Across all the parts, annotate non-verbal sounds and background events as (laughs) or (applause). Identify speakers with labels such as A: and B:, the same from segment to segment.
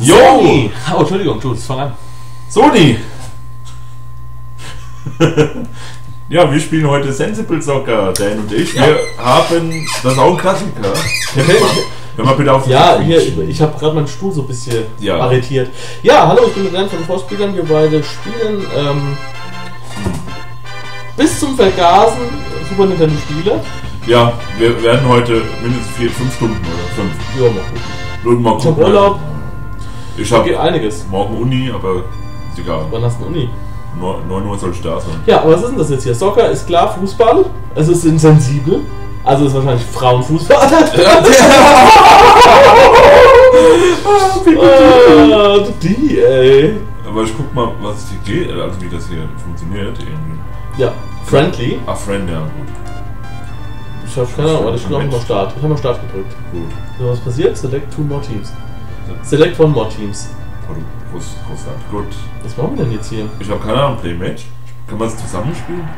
A: Jo!
B: Sony. Oh, Entschuldigung, Jules, fang an.
A: Sony! (laughs) ja, wir spielen heute Sensible Soccer, Dan und ich. Wir haben, das ist auch ein Klassiker. Hör mal bitte auf.
B: Ja, hier, ich, habe gerade meinen Stuhl so ein bisschen
A: Ja.
B: arretiert. Ja, hallo, ich bin Dan von Vorspielern. Wir beide spielen ähm, bis zum Vergasen Super Nintendo Spiele.
A: Ja, wir werden heute mindestens vier, fünf Stunden oder fünf.
B: Ja, mal gucken.
A: Mal
B: Ich hab
A: gucken.
B: Urlaub.
A: Ich habe
B: geht einiges.
A: morgen Uni, aber ist egal.
B: Wann hast du Uni?
A: 9 Uhr soll ich da sein.
B: Ja, aber was ist denn das jetzt hier? Soccer ist klar Fußball. Es ist insensibel. Also ist wahrscheinlich Frauenfußball. (laughs) Ah, die, ey.
A: Aber ich guck mal, was hier geht, also wie das hier funktioniert irgendwie.
B: Ja, friendly.
A: Ah, Friend, ja, gut.
B: Ich habe keine Ahnung, ich glaube mal Start. Ich habe mal Start gedrückt.
A: Gut.
B: So, was passiert? Select two more teams. Select one more teams.
A: Großland. Gut.
B: Was machen wir denn jetzt hier?
A: Ich habe keine Ahnung, Playmatch. Kann man es zusammenspielen?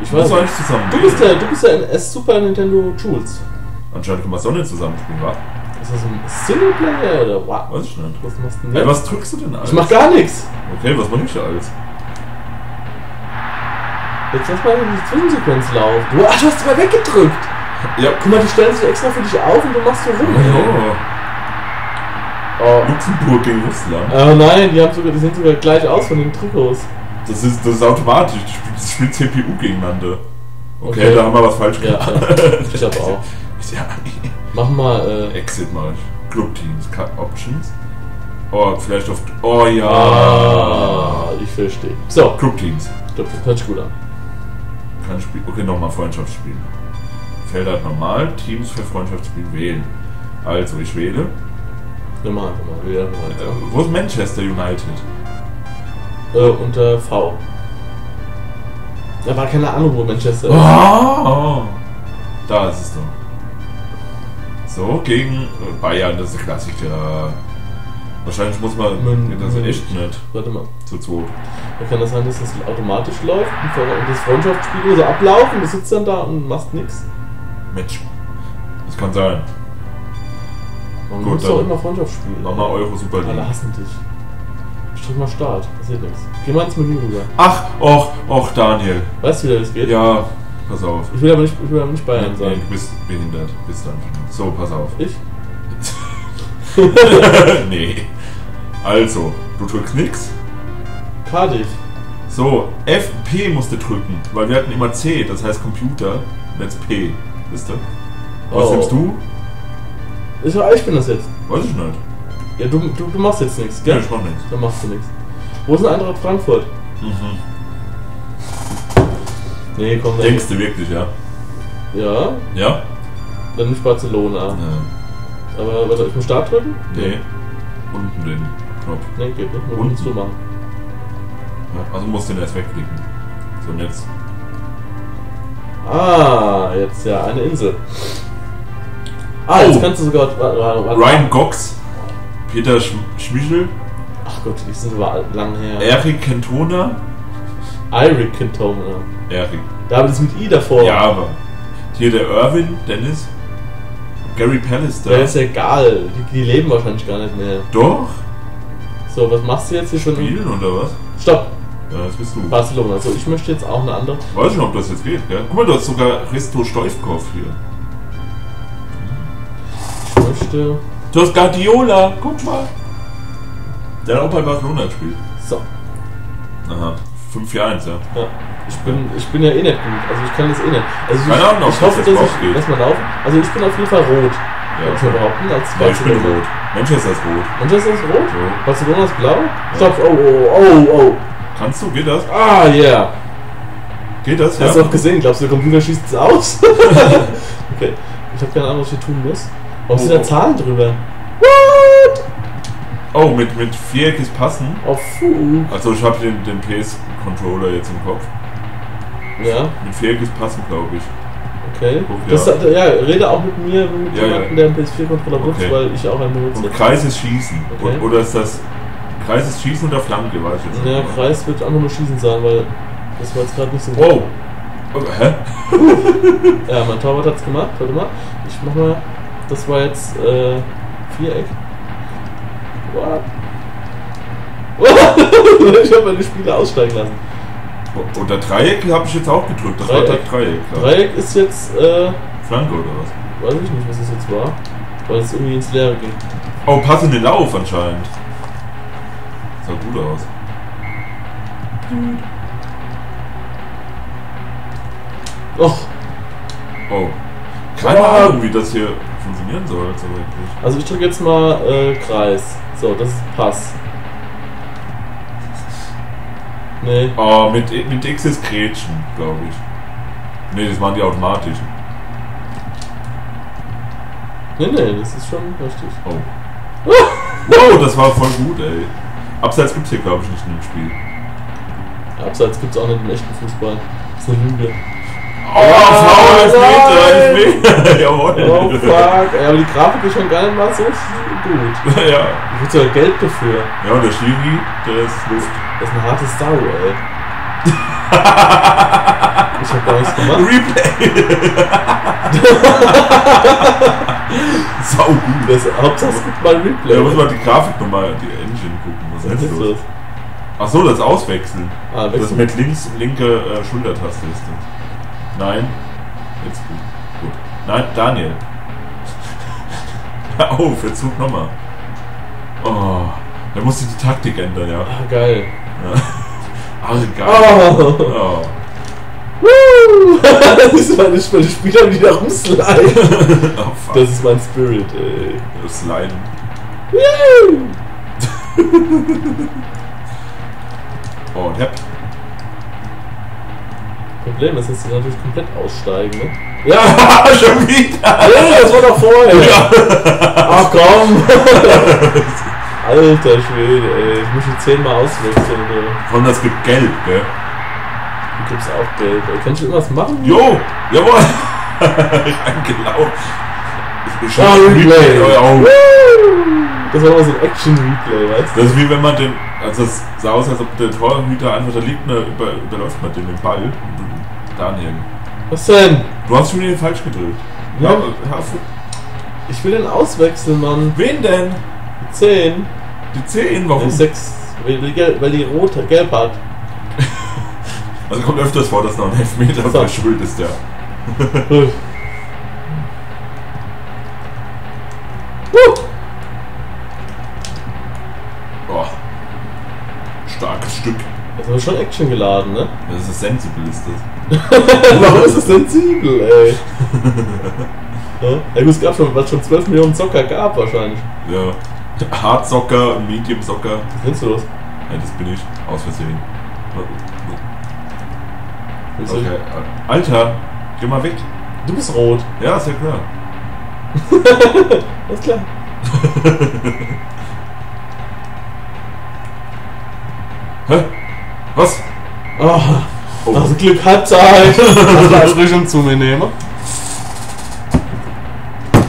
B: Ich
A: Was
B: weiß nicht.
A: ich zusammen?
B: Du bist der, du bist der NS Super Nintendo Jules.
A: Anscheinend kann man es auch nicht zusammenspielen, wa?
B: Ist das ein Singleplayer oder what?
A: Weiß ich nicht.
B: Was machst du denn
A: Ey, was drückst du denn alles?
B: Ich mach gar nichts.
A: Okay, was mach ich da alles?
B: Jetzt lass mal die Zwischensequenz laufen. Du, ach, du hast immer weggedrückt.
A: Ja.
B: Guck mal, die stellen sich extra für dich auf und du machst so rum.
A: Oh,
B: Oh.
A: Luxemburg gegen Russland.
B: Oh nein, die, haben sogar, die sehen sogar gleich aus von den Trikots.
A: Das ist, das ist automatisch. Das spielt, CPU gegeneinander. Okay,
B: Okay.
A: da haben wir was falsch
B: Ja,
A: gemacht. (laughs)
B: ich glaube auch.
A: ja.
B: Mach mal, äh,
A: Exit ich. Club Teams, Cut Options. Oh, vielleicht auf. Oh ja.
B: ah, ich verstehe. So,
A: Club Teams.
B: das hört sich gut an.
A: Kann spielen. Okay, nochmal Freundschaftsspiel. Felder normal, Teams für Freundschaftsspiel wählen. Also, ich wähle.
B: Normal, normal, wieder
A: Äh,
B: normal.
A: wo ist Manchester United?
B: Äh, unter V. Da war keine Ahnung, wo Manchester ist.
A: Oh, da ist es doch. So, gegen äh, Bayern, das ist der Klassiker. Wahrscheinlich muss man.
B: Mün-
A: das echt nicht.
B: Warte mal.
A: Zu zweit.
B: Da kann das sein, dass das automatisch läuft und das Freundschaftsspiel so ablaufen, du sitzt dann da und machst nichts.
A: Match. Das kann sein.
B: Man
A: Gut,
B: muss doch immer Freundschaft spielen.
A: Mach mal Euro Super
B: Alle
A: League.
B: hassen dich. Ich drück mal Start, passiert nichts. Geh mal ins Menü rüber.
A: Ach, och, och, Daniel.
B: Weißt du, wie das geht?
A: Ja, pass auf.
B: Ich will aber nicht, ich will aber nicht Bayern sein.
A: du bist behindert. Bist dann. So, pass auf.
B: Ich? (laughs)
A: nee. Also, du drückst nix.
B: Cardiff.
A: So, FP musst du drücken, weil wir hatten immer C, das heißt Computer, und jetzt P. Wisst ihr? Was
B: Oh.
A: nimmst du?
B: Ich, ich bin das jetzt.
A: Weiß ich nicht.
B: Ja, du, du, du machst jetzt nichts,
A: Ja,
B: gell?
A: ich mach nichts.
B: Dann machst du nichts. Wo ist denn Eintracht Frankfurt?
A: Mhm.
B: Nee, komm, dann.
A: Denkst du wirklich, ja?
B: Ja,
A: Ja?
B: dann nicht Barcelona.
A: Nee.
B: Aber warte, ich muss Start drücken?
A: nee. Unten den Knopf.
B: Nee, geht nicht.
A: Unten
B: zu machen.
A: Ja, also musst du den erst wegklicken. So, und jetzt.
B: Ah, jetzt ja, eine Insel. Ah, jetzt
A: Oh.
B: kannst du sogar. Warte, warte, warte.
A: Ryan Gox, Peter Sch Schmichel,
B: Ach Gott, die sind aber lang her.
A: Erik Cantona.
B: Eric Cantona.
A: Erik.
B: Da habe ich das mit I davor.
A: Ja, aber. Hier der Irvin, Dennis. Gary Pallister.
B: Der ist ja egal. Die, die leben wahrscheinlich gar nicht mehr.
A: Doch?
B: So, was machst du jetzt hier schon?
A: Spielen oder was?
B: Stopp!
A: Ja, das bist du.
B: Barcelona. So, ich möchte jetzt auch eine andere.
A: Weiß nicht, ob das jetzt geht, gell? Guck mal, du hast sogar Risto Stoifkopf hier.
B: Möchte.
A: Du hast Guardiola, guck mal. Der hat auch bei Barcelona gespielt.
B: So.
A: Aha. 5-4-1, ja.
B: Ja. Ich bin, ich bin ja eh nicht gut. Also ich kann das eh nicht. Also ich,
A: Keine Ahnung, ob
B: ich hoffe, dass ich. Lass mal laufen. Also ich bin auf jeden Fall rot.
A: Ja,
B: Kann ich behaupten. Als
A: Ja, ich bin rot. Manchester ist rot.
B: Manchester ist rot?
A: Ja.
B: Barcelona ist blau? Stopp! Oh, oh, oh, oh!
A: Kannst du? Geht das?
B: Ah, yeah!
A: Geht das?
B: Hast du
A: Ja.
B: auch gesehen? Glaubst du, der Computer schießt es aus? (laughs) okay. Ich habe keine Ahnung, was ich tun muss. Warum sind
A: Oh,
B: da
A: oh.
B: Zahlen drüber? What?
A: Oh, mit, mit viereckiges Passen.
B: Oh, fu.
A: Also ich habe den, den PS-Controller jetzt im Kopf.
B: Ja,
A: Mit viereckiges Passen, glaube ich.
B: okay.
A: Guck,
B: Das,
A: ja.
B: ja. rede auch mit mir, mit
A: Ja,
B: jemandem,
A: ja.
B: der einen PS4-Controller benutzt,
A: Okay.
B: weil ich auch einen benutze.
A: Und Kreis ist Schießen.
B: Okay.
A: Und, oder ist das Kreis ist Schießen oder Flanke, weiß ich jetzt
B: Ja,
A: nicht.
B: Kreis wird einfach nur Schießen sein, weil das war jetzt gerade nicht so
A: Wow. Oh, hä? (laughs)
B: Ja, mein Torwart hat's gemacht. Warte mal. Ich mach mal. Das war jetzt äh, Viereck. What? (laughs) ich habe meine Spiele aussteigen lassen.
A: Und der Dreieck habe ich jetzt auch gedrückt. Das war
B: Dreieck.
A: der Dreieck. Ja.
B: Dreieck ist jetzt, äh,
A: Flanke oder was?
B: weiß ich nicht, was das jetzt war. Weil es irgendwie ins Leere ging.
A: Oh, passende Lauf anscheinend. Sah gut aus.
B: Oh,
A: Oh. Keine
B: Ah.
A: Ahnung, wie das hier funktionieren soll. So wirklich.
B: also ich drücke jetzt mal äh, Kreis. So, das ist Pass. Nee.
A: Oh, mit, mit X ist Gretchen, glaube ich. Nee, das machen die automatisch.
B: Nee, nee, das ist schon richtig.
A: Oh. (laughs) Wow, das war voll gut, ey. Abseits gibt's hier, glaube ich, nicht in dem Spiel.
B: Abseits gibt es auch nicht im echten Fußball. Das ist eine Lüge.
A: Oh, Foul,
B: nein!
A: Elfmeter, (laughs) Jawohl.
B: Oh fuck, ey, aber die Grafik ist schon geil mal so gut. (laughs)
A: ja.
B: Ich würde sogar Geld dafür.
A: ja, und der Schiri, der ist Luft.
B: Das ist eine harte Sau, ey. (laughs) ich hab gar nichts gemacht.
A: Replay. Sau gut.
B: Das, Hauptsache es gibt mal ein Replay.
A: Da muss man die Grafik nochmal, die Engine gucken. Was
B: Was
A: ist das?
B: das?
A: Ach so, das Auswechseln.
B: Ah,
A: Das mit links, linke äh, Schultertaste ist das. Nein. Jetzt gut. Gut. Nein, Daniel. Hör auf, jetzt such nochmal. Oh. Da musst du die Taktik ändern, ja.
B: Ah, geil.
A: ja. (laughs) Ach, geil.
B: Oh.
A: Oh.
B: Woo! (laughs) das ist meine, meine Spieler, die da rumsliden. (laughs)
A: oh fuck.
B: Das ist mein Spirit, ey.
A: Das Sliden. Oh, und Hepp.
B: Problem ist, dass sie natürlich komplett aussteigen, ne? Ja! (laughs)
A: Schon wieder.
B: Nee, das war doch vorher!
A: Ja.
B: Ach komm! (laughs) Alter Schwede, ey. Ich muss schon zehnmal auswechseln, ey.
A: Und das gibt Geld, gell?
B: Du gibst auch Geld, ey. Kannst du irgendwas machen?
A: Jo, jawohl. Reingelaufen. (laughs) Ich bin schon
B: Ah, Replay. Das war mal so ein Action-Replay, weißt du?
A: Das ist wie wenn man den, also es sah aus, als ob der Torhüter einfach da liegt, und dann über, überläuft man den, den Ball. Daniel.
B: Was denn?
A: Du hast schon wieder falsch gedrückt.
B: Ja. Ich will den auswechseln, Mann.
A: Wen denn?
B: 10.
A: Die 10,
B: Warum?
A: warum?
B: 6. Weil die, gelb, weil die rot, gelb hat. (laughs)
A: Also kommt öfters vor, dass noch ein Elfmeter
B: So.
A: ist, ja.
B: War schon Action geladen, ne?
A: Das ist sensible, (laughs) ist das.
B: Warum ist es sensibel, ey? (laughs) ja, ja gut, es gab schon, was schon 12 Millionen Zocker gab wahrscheinlich.
A: Ja. Hardsocker und Medium Socker.
B: Was du das?
A: Ja, das bin ich. Aus Versehen. Okay. Alter, geh mal weg.
B: Du bist rot.
A: Ja, ist ja klar. (laughs)
B: Alles klar.
A: Hä? Was?
B: Oh,
A: Oh.
B: also Glück Halbzeit. (laughs) Das war Erfrischung zu mir nehmen.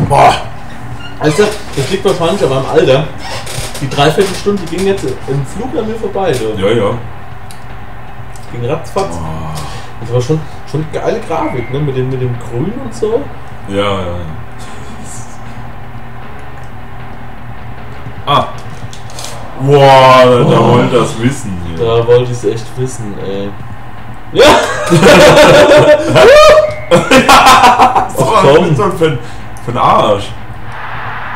A: Boah.
B: Weißt du, das liegt wahrscheinlich aber am Alter. Die Dreiviertelstunde ging jetzt im Flug an mir vorbei. Du.
A: Ja, ja.
B: Ging ratzfatz.
A: Oh.
B: Das war schon, schon geile Grafik, ne? Mit dem, mit dem Grün und so.
A: Ja, ja, ja. Ah. Boah, da,
B: Oh.
A: wollte das wissen.
B: Da wollte ich es echt wissen, ey. Ja!
A: Was (laughs)
B: Ach,
A: war
B: komm.
A: das für, ein- für ein Arsch?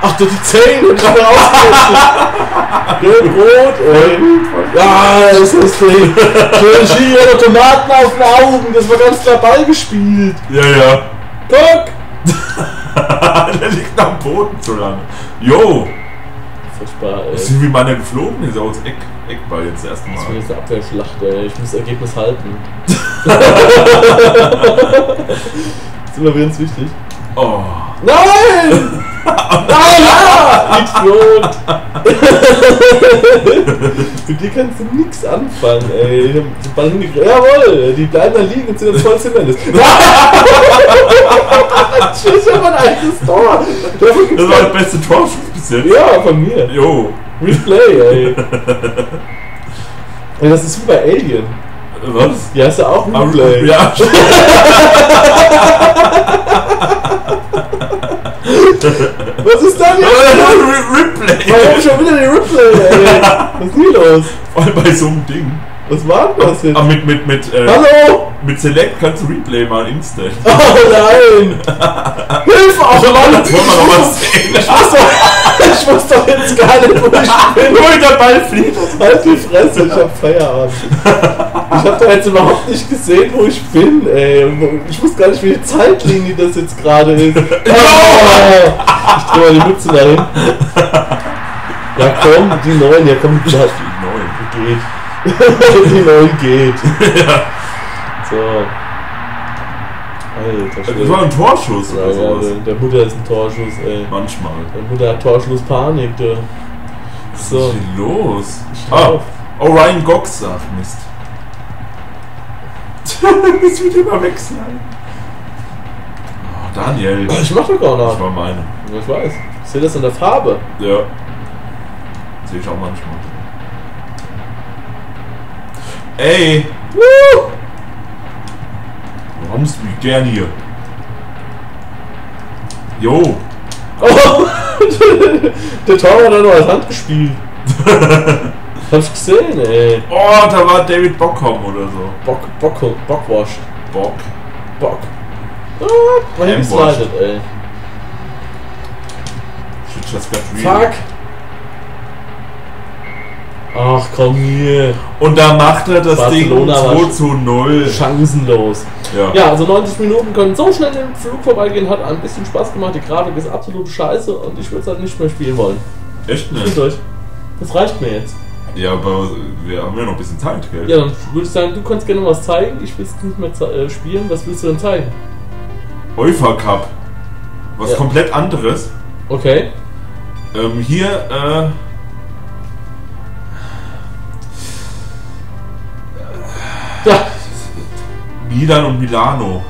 B: Ach du, die Zähne und wieder ausgewechselt. Gelb-rot, ey. Ja, das ist das Ding. Schön Schiri oder Tomaten auf den Augen. Das war ganz klar Ball gespielt.
A: Ja, ja.
B: Guck! (laughs)
A: Der liegt am Boden zu lange. Jo,
B: Furchtbar, ey.
A: das ist wie meiner geflogen ist aus Eck, Eckball jetzt erstmal.
B: Das wird jetzt eine Abwehrschlacht, ey. Ich muss das Ergebnis halten. (laughs) das ist immer ganz wichtig.
A: Oh.
B: Nein! (laughs) Nein! Idiot! Mit dir kannst du nichts anfangen, ey. Ich hab den Ball hingekriegt. Jawohl! Die bleiben da liegen und sind jetzt voll Zimmernis. (laughs) Tschüss, ich hab mein eigenes Tor!
A: Das war der beste Torschuss bis jetzt.
B: Ja, von mir.
A: Jo.
B: Replay, ey. (laughs) Ey, das ist wie bei Alien.
A: Was?
B: Die heißt ja auch
A: Ah,
B: Replay. (laughs)
A: Ja, (laughs)
B: Was ist da jetzt?
A: Replay.
B: Warum schon wieder die Replay, ey? Was ist denn hier los?
A: Vor allem bei so einem Ding.
B: Was war denn das jetzt?
A: Ah, mit, mit, mit, äh,
B: Hallo?
A: Mit Select kannst du Replay machen, instant.
B: Oh nein! Hilfe! Oh Mann!
A: Das wollen wir noch mal sehen.
B: Ich muss, doch, ich muss doch jetzt gar nicht, wo ich bin.
A: Nur der Ball fliegt.
B: Halt die Fresse, ich hab Feierabend. Ich hab doch jetzt überhaupt nicht gesehen, wo ich bin, ey. Ich wusste gar nicht, welche Zeitlinie das jetzt gerade ist. (laughs) Oh, ich dreh mal die Mütze dahin. Ja komm, die neuen, ja komm, die,
A: Die neuen.
B: geht. (laughs) die neuen geht. (laughs) So. Alter,
A: Das
B: Schwede.
A: war ein Torschuss oder
B: ja,
A: sowas.
B: der, der Mutter ist ein Torschuss, ey.
A: Manchmal.
B: Der Mutter hat Torschlusspanik, du.
A: Was
B: So.
A: ist denn los?
B: Schau
A: Ah. Orion Gox sagt Mist. (laughs) das wird immer wechseln. Oh, Daniel.
B: Ich mach doch gar
A: Das
B: nicht.
A: war meine.
B: Ich weiß. Ich sehe das in der Farbe.
A: Ja. Sehe ich auch manchmal. Ey!
B: Woo!
A: Du rammst mich gern hier. Jo!
B: Oh, (laughs) der Torwart hat noch als Hand gespielt. (laughs) Hab ich gesehen, ey.
A: Oh, da war David Bockham oder so.
B: Bock, Bock, Bockwashed.
A: Bock.
B: Bock. Ah,
A: Handwashed.
B: hingeslidet, ey.
A: Shit just got real.
B: Fuck. Ach komm hier.
A: Und da macht er das
B: Barcelona
A: Ding 2 zu 0.
B: Chancenlos.
A: Ja.
B: Ja, also 90 Minuten können so schnell im Flug vorbeigehen, hat ein bisschen Spaß gemacht. Die Grafik ist absolut scheiße und ich würde es halt nicht mehr spielen wollen.
A: Echt nicht?
B: euch. Das reicht mir jetzt.
A: Ja, aber wir haben ja noch ein bisschen Zeit, gell?
B: Ja, dann würde ich sagen, du kannst gerne was zeigen. Ich will es nicht mehr äh, spielen. Was willst du denn zeigen?
A: UEFA Cup. Was
B: Ja.
A: komplett anderes.
B: Okay.
A: Ähm, hier, äh. Milan und Milano.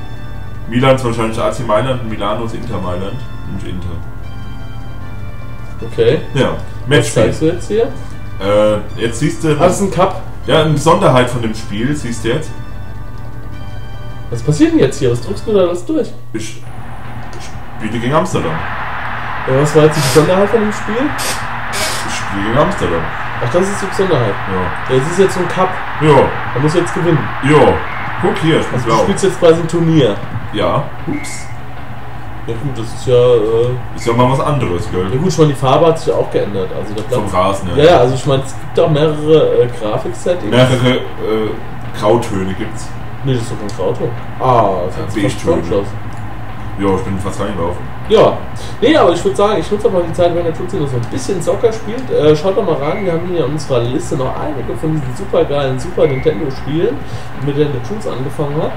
A: Milan ist wahrscheinlich AC Mailand und Milano ist Inter Mailand. Und Inter.
B: Okay.
A: Ja,
B: Was zeigst
A: Matchspiel.
B: du jetzt hier?
A: Äh, jetzt siehst du.
B: Ah, das ist ein Cup.
A: Ja, eine Besonderheit von dem Spiel, siehst du jetzt.
B: Was passiert denn jetzt hier? Was drückst du da alles durch?
A: Ich spiele gegen Amsterdam.
B: Ja, was war jetzt die Besonderheit von dem Spiel?
A: Ich spiele gegen Amsterdam.
B: Ach, das ist die Besonderheit.
A: Ja.
B: Es ist jetzt so ein Cup.
A: Ja.
B: Musst du jetzt gewinnen.
A: Ja. Guck hier, ich bin
B: Also du
A: blau.
B: spielst jetzt quasi ein Turnier.
A: Ja. Ups.
B: Ja gut, das ist ja... Äh,
A: Ist ja mal was anderes,
B: ja
A: gell?
B: gut, ich meine, die Farbe hat sich ja auch geändert. Also der
A: Vom. Rasen,
B: Ja, ja, also ich meine, es gibt auch mehrere äh, Grafiksettings.
A: Mehrere äh, Grautöne gibt's.
B: Nee, das ist doch kein Grauton. Ah, das hat sich fast.
A: Ja, ich bin fast reingelaufen.
B: Ja, nee, aber ich würde sagen, ich nutze mal die Zeit, wenn der Tutsi noch so ein bisschen Soccer spielt. Äh, schaut doch mal rein, wir haben hier in unserer Liste noch einige von diesen super geilen Super Nintendo-Spielen, mit denen der Jules angefangen hat.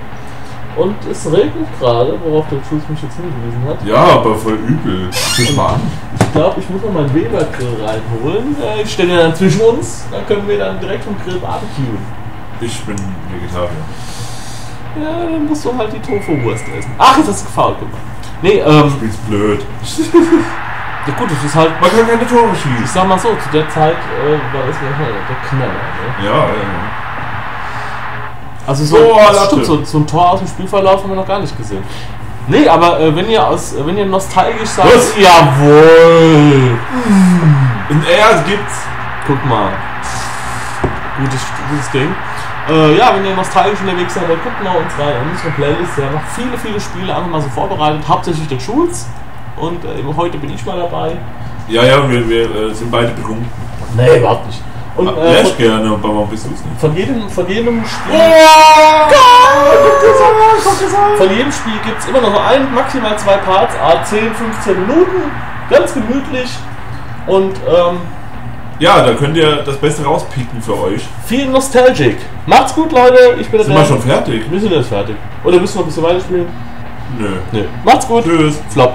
B: Und es regnet gerade, worauf der Jules mich jetzt hingewiesen hat.
A: Ja, aber voll übel.
B: Ich glaube, ich muss noch meinen Weber-Grill reinholen. Äh, ich stelle den dann zwischen uns, dann können wir dann direkt vom Grill barbecuen.
A: Ich bin Vegetarier.
B: Ja, dann musst du halt die Tofu-Wurst essen. Ach, jetzt hast du gefault gemacht. Nee, ähm,
A: Spiel's blöd. (laughs)
B: ja gut, das ist halt
A: Man kann keine Tore
B: Ich
A: schießen.
B: sag mal so, zu der Zeit äh, war das manchmal der Knaller. Ne?
A: Ja, ja.
B: Also so,
A: Oh,
B: das
A: Latte.
B: stimmt, so, so ein Tor aus dem Spielverlauf haben wir noch gar nicht gesehen. Nee, aber äh, wenn ihr aus, äh, wenn ihr nostalgisch seid,
A: Was?
B: jawohl.
A: Und er gibt's.
B: Guck mal, gutes, gutes Ding. Äh, ja, wenn ihr nostalgisch unterwegs seid, dann guckt mal uns rein in unsere Playlist. Wir haben noch viele, viele Spiele einfach mal so vorbereitet. Hauptsächlich der Schulz. Und äh, eben heute bin ich mal dabei.
A: Ja, ja, wir, wir äh, sind beide betrunken.
B: Nee, überhaupt nicht. Und
A: ja,
B: äh,
A: ich
B: von,
A: gerne, aber warum bist du's nicht?
B: von jedem, von jedem Spiel. Von jedem Spiel gibt es immer noch ein, maximal zwei Parts, a 10, 15 Minuten, ganz gemütlich und ähm,
A: Ja, da könnt ihr das Beste rauspicken für euch.
B: viel Nostalgic. Macht's gut, Leute, ich bin
A: Sind wir schon fertig?
B: Wir sind jetzt fertig. Oder müssen wir noch ein bisschen weiterspielen?
A: Nö.
B: Nö. Macht's gut.
A: Tschüss.
B: Flop.